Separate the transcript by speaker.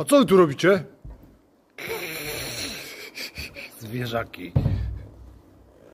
Speaker 1: A co wy tu robicie? Zwierzaki.